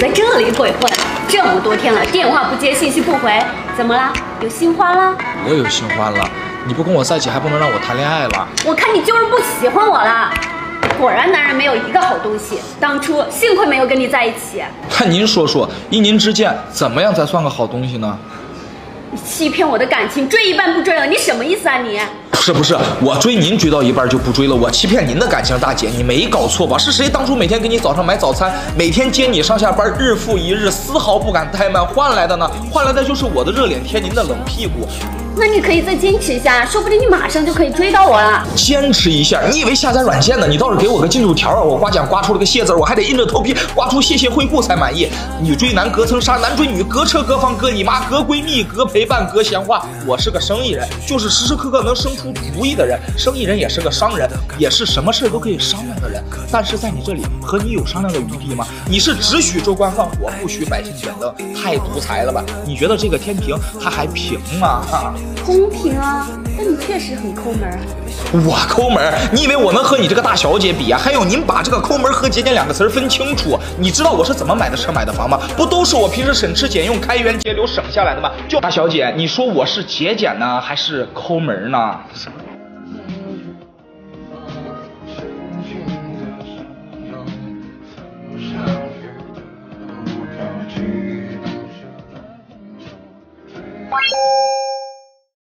在这里鬼混，这么多天了，电话不接，信息不回，怎么了？有新欢了？我有新欢了，你不跟我在一起，还不能让我谈恋爱了？我看你就是不喜欢我了。果然，男人没有一个好东西。当初幸亏没有跟你在一起。那您说说，依您之见，怎么样才算个好东西呢？你欺骗我的感情，追一半不追了，你什么意思啊你？不是不是，我追您追到一半就不追了，我欺骗您的感情，大姐你没搞错吧？是谁当初每天给你早上买早餐，每天接你上下班，日复一日，丝毫不敢怠慢，换来的呢？换来的就是我的热脸贴您的冷屁股。那你可以再坚持一下，说不定你马上就可以追到我了。坚持一下，你以为下载软件呢？你倒是给我个进度条啊！我刮奖刮出了个谢字，我还得硬着头皮刮出谢谢惠顾才满意。女追男隔层纱，男追女隔车隔房隔你妈隔闺蜜隔陪伴隔闲话。我是个生意人，就是时时刻刻能生出主意的人。生意人也是个商人，也是什么事都可以商量的人。但是在你这里，和你有商量的余地吗？你是只许州官放火，不许百姓点灯，太独裁了吧？你觉得这个天平它还平吗？公平啊，但你确实很抠门。我抠门？你以为我能和你这个大小姐比啊？还有，您把这个抠门和节俭两个词分清楚。你知道我是怎么买的车买的房吗？不都是我平时省吃俭用、开源节流省下来的吗？就大小姐，你说我是节俭呢，还是抠门呢？